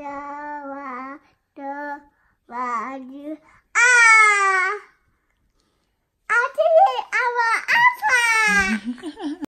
wa do wa ah. I did it. I was alpha.